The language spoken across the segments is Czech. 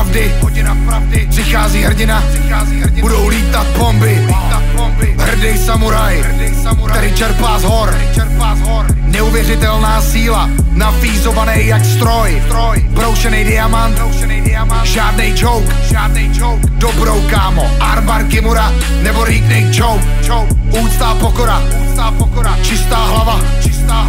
pravdy, hodina pravdy, přichází hrdina, přichází hrdina, budou lítat bomby, lítat bomby, hrdý samuraj, hrdý samuraj, který čerpá z hor, který čerpá z hor, neuvěřitelná síla, nafízovaný jak stroj, stroj, broušený diamant, broušený diamant, žádnej joke, žádnej joke, dobrou kámo, Arbar Kimura, nebo rýknej choke, choke, úcta pokora, úcta pokora, čistá hlava, čistá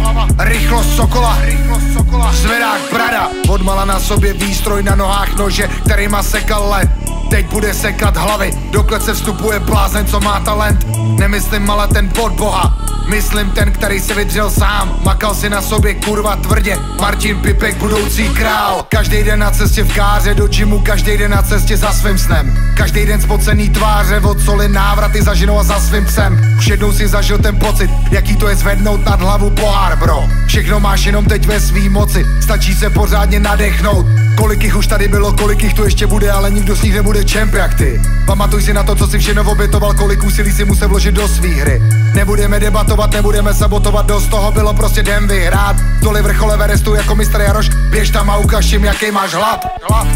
rychlost sokola, rychlost sokola, zvedák prada, odmala na sobě výstroj na nohách nože, kterýma sekal let, Teď bude sekat hlavy, dokud se vstupuje blázen, co má talent. Nemyslím ale ten pod boha. Myslím ten, který se vydřel sám. Makal si na sobě kurva tvrdě. Martin Pipek, budoucí král. Každý den na cestě v káře do gymu Každý den na cestě za svým snem. Každý den spocený tváře od soli návraty za ženou a za svým psem. Už jednou si zažil ten pocit, jaký to je zvednout nad hlavu pohár, bro. Všechno máš jenom teď ve svý moci. Stačí se pořádně nadechnout Kolik jich už tady bylo, kolik jich tu ještě bude, ale nikdo z nich nebude čemp jak ty. Pamatuj si na to, co si všechno obětoval, kolik úsilí si musel vložit do svý hry. Nebudeme debatovat, nebudeme sabotovat, dost toho bylo prostě jdem vyhrát. Doli vrchole Everestu jako mistr Jaroš, běž tam a ukaž jim, jaký máš hlad. hlad.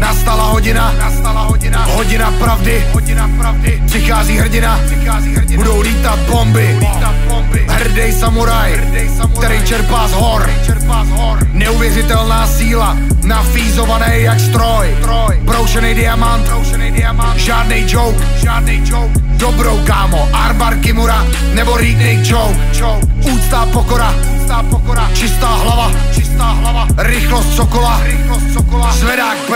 Nastala hodina, nastala hodina, hodina pravdy, hodina pravdy, přichází hrdina, přichází hrdina, budou lítat bomby, lítat bomby, hrdý samuraj, hrdej samuraj, který čerpá z hor, čerpá z hor, neuvěřitelná síla, nafízovaný jak stroj, stroj, broušený diamant, broušený diamant, joke, žádnej joke, dobrou kámo, Arbar Kimura, nebo joke, joke, úcta pokora, pokora, čistá hlava, čistá hlava, rychlost sokola, rychlost sokola, zvedák.